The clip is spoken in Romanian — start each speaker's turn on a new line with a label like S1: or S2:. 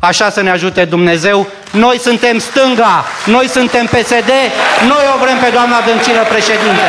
S1: Așa să ne ajute Dumnezeu. Noi suntem stânga, noi suntem PSD, noi o vrem pe doamna Dăncilă președinte.